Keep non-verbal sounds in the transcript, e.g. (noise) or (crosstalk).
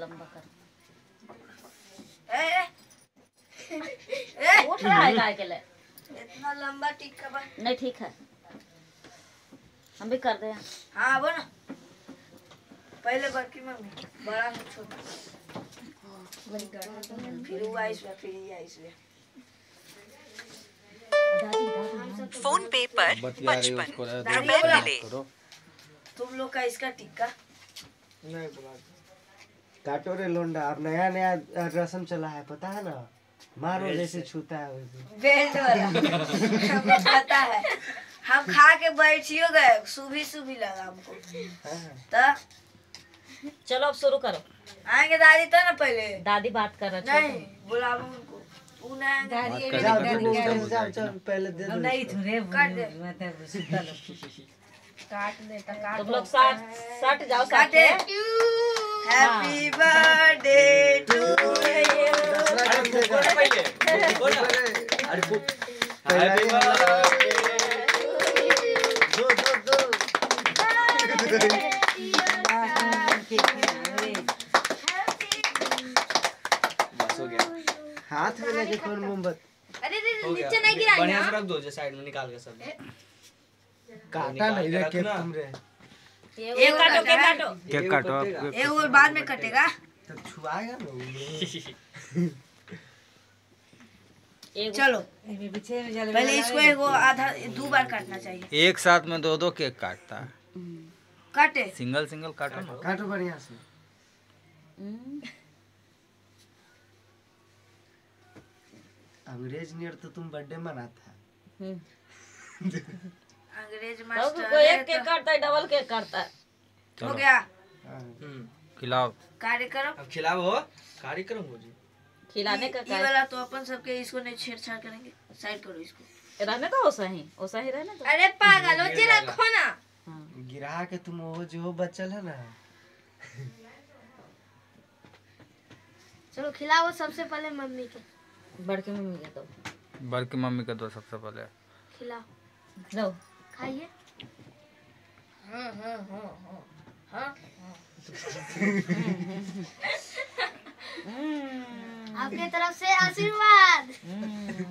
लंबा कर। ए, ए, ए, (laughs) उठ रहा है काय के लिए। इतना लंबा टिक्का नहीं ठीक है। हम भी कर दे। हाँ वो ना पहले बड़की मम्मी बड़ा में छोटा। फिर फिर ये फ़ोन पे पर बोला। बात करो। तुम लोग का इसका टिक्का? नहीं बुला काटो रे लोंडा अब नया नया रस्म चला है पता है ना? मारो जैसे छूता है वैसे। बेल्ट वाला पता है। हम खा के बैठियो गए सुबह सुबह लगा हमको। तो चलो अब शुरू करो। आएँगे दादी तो ना पहले? दादी बात कर रहा नहीं बुलाओ उनको। वो नहीं आएँगे। जाओ तुम लोग चल जाओ चल पहले दे दो। काट दे तुम लोग साथ सट जाओ साथ काटे हैप्पी बर्थडे टू दो दो दो बस हो गया हाथ में लगे कौन मोमबत्ती? अरे रे हो गया बढ़िया से रख दो जो साइड में निकाल के सब। काटा नहीं रे केक रखना। तुम रे एक काटो के काटो। केक काटो आप एक और बाद में कटेगा। तो छुआएगा चलो। पहले इसको एक आधा दो बार काटना चाहिए। एक साथ में दो दो केक काटता है। काटे। सिंगल सिंगल काटो ना। काटो बढ़िया से। अंग्रेज़ नियर तो तुम बर्थडे मनाता है। (laughs) अंग्रेज़ तो मास्टर कोई एक केक काटता है डबल केक काटता है तो हो गया। हाँ। हम्म। खिलाओ। कार्यक्रम? अब खिलाओ कार्यक्रम हो जी। खिलाने का ये वाला तो अपन सबके इसको नहीं छेड़छाड़ करेंगे। साइड करो इसको। रहने तो ही। ही रहने तो अरे पागल हो जी रखो ना। हाँ। गिरा के तुम वो जो बचल है ना। चलो खिलाओ सबसे पहले मम्मी के। बड़के मम्मी के तो बड़की मम्मी के दो सबसे पहले। खिलाओ। लो। खाइए हाँ हाँ हाँ हाँ हाँ। (laughs) आपके तरफ़ से आशीर्वाद। हम्म,